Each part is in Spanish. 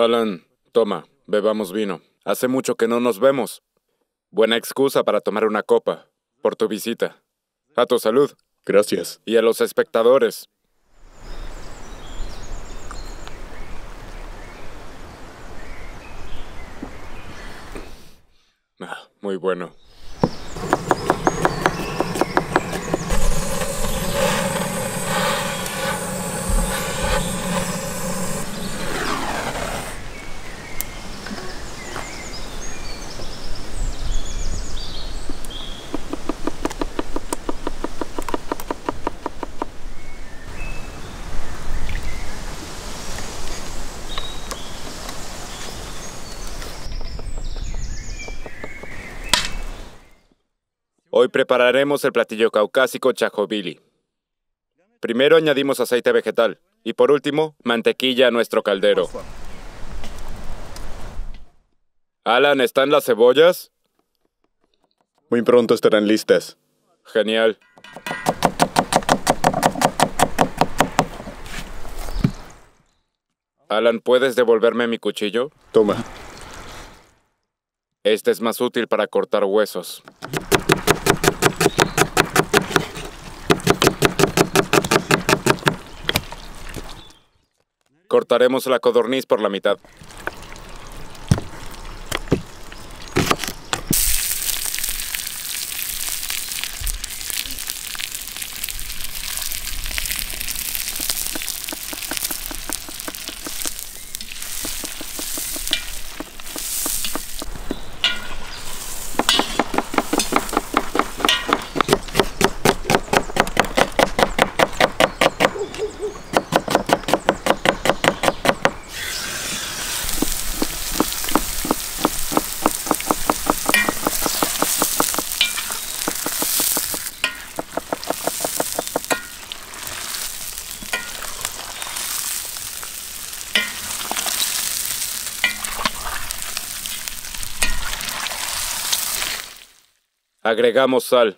Alan, toma, bebamos vino. Hace mucho que no nos vemos. Buena excusa para tomar una copa, por tu visita. A tu salud. Gracias. Y a los espectadores. Ah, muy bueno. Hoy prepararemos el platillo caucásico chajovili. Primero añadimos aceite vegetal y por último, mantequilla a nuestro caldero. Alan, ¿están las cebollas? Muy pronto estarán listas. Genial. Alan, ¿puedes devolverme mi cuchillo? Toma. Este es más útil para cortar huesos. Cortaremos la codorniz por la mitad. Agregamos sal.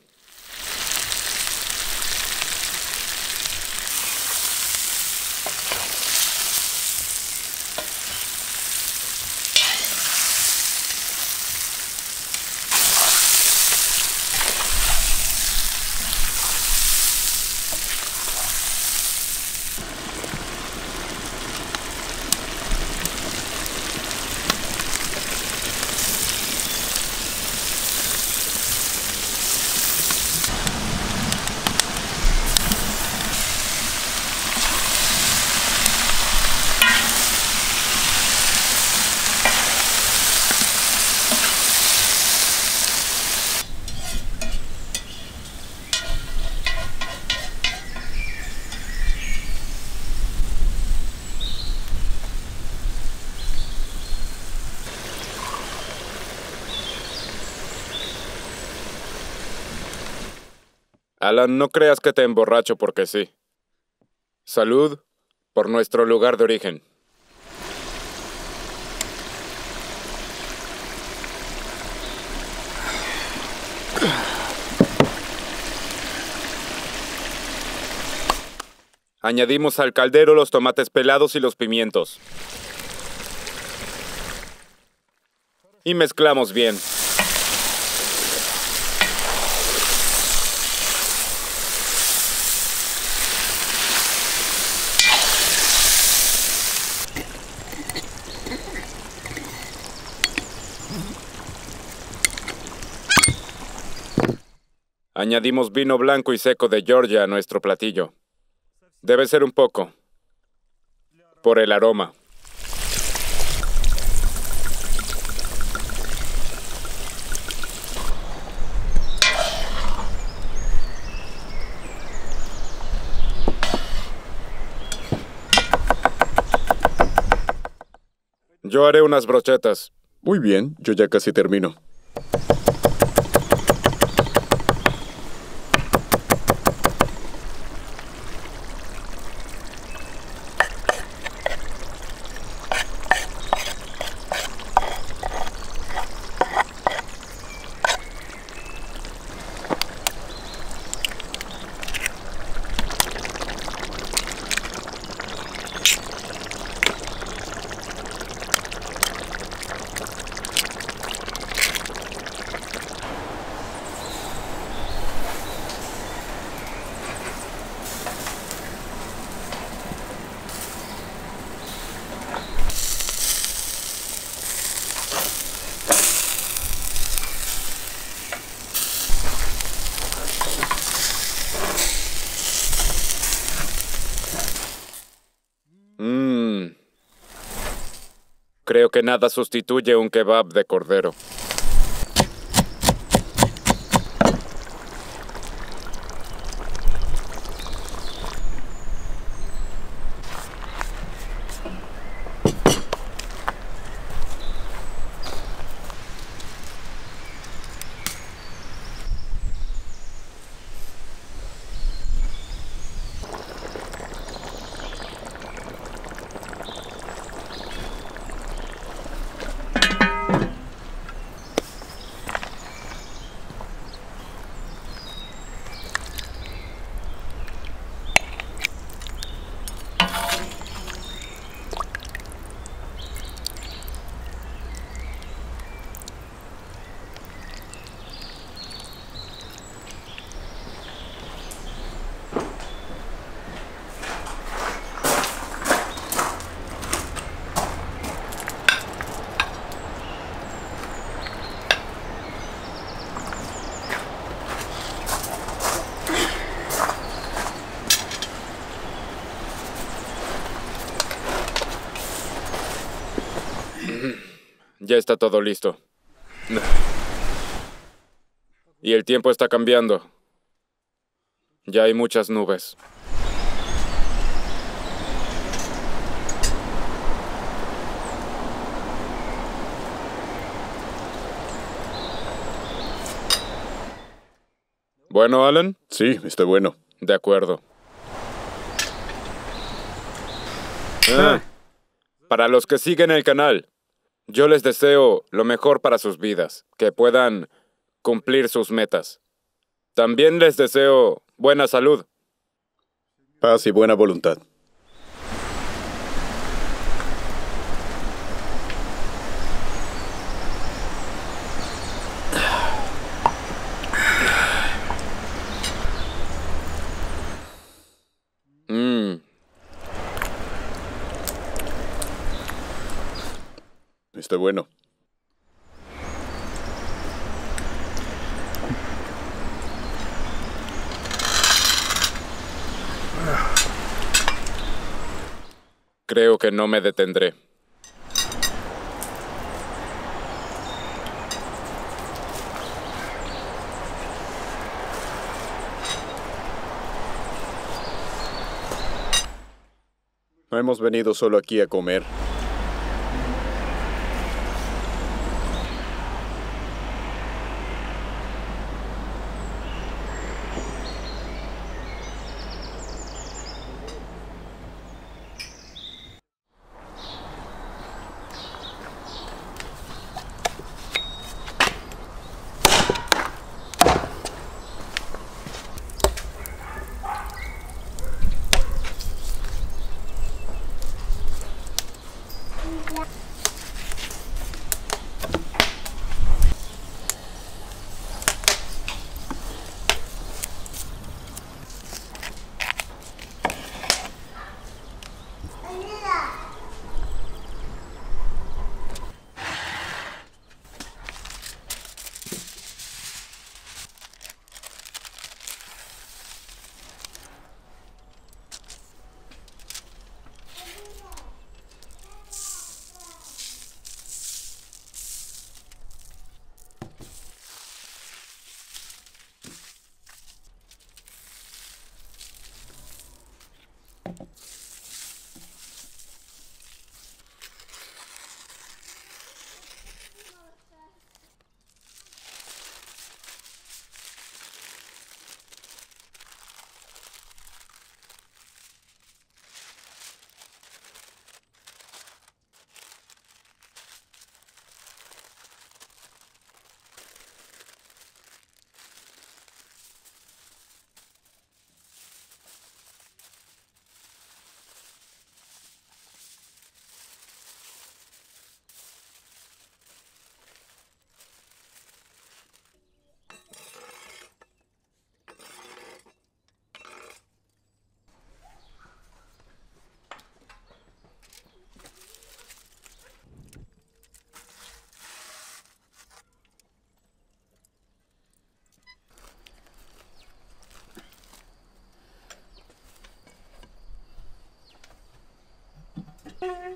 Alan, no creas que te emborracho porque sí. Salud por nuestro lugar de origen. Añadimos al caldero los tomates pelados y los pimientos. Y mezclamos bien. Añadimos vino blanco y seco de Georgia a nuestro platillo. Debe ser un poco. Por el aroma. Yo haré unas brochetas. Muy bien, yo ya casi termino. Creo que nada sustituye un kebab de cordero. Ya está todo listo. Y el tiempo está cambiando. Ya hay muchas nubes. Bueno, Alan. Sí, está bueno. De acuerdo. Ah, para los que siguen el canal, yo les deseo lo mejor para sus vidas, que puedan cumplir sus metas. También les deseo buena salud. Paz y buena voluntad. Bueno. creo que no me detendré. No hemos venido solo aquí a comer.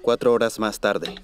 Cuatro horas más tarde.